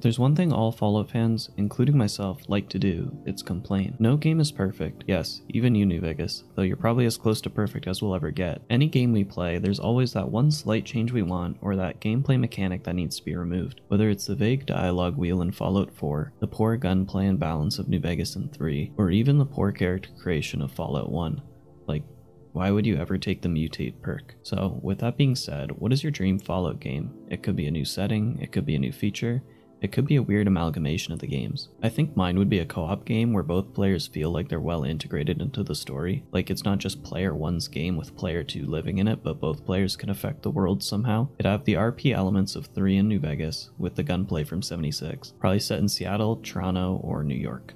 There's one thing all Fallout fans, including myself, like to do, it's complain. No game is perfect. Yes, even you, New Vegas, though you're probably as close to perfect as we'll ever get. Any game we play, there's always that one slight change we want, or that gameplay mechanic that needs to be removed. Whether it's the vague dialogue wheel in Fallout 4, the poor gunplay and balance of New Vegas in 3, or even the poor character creation of Fallout 1. Like, why would you ever take the mutate perk? So, with that being said, what is your dream Fallout game? It could be a new setting, it could be a new feature, it could be a weird amalgamation of the games. I think mine would be a co-op game where both players feel like they're well integrated into the story. Like it's not just player one's game with player two living in it, but both players can affect the world somehow. It'd have the RP elements of 3 in New Vegas, with the gunplay from 76, probably set in Seattle, Toronto, or New York.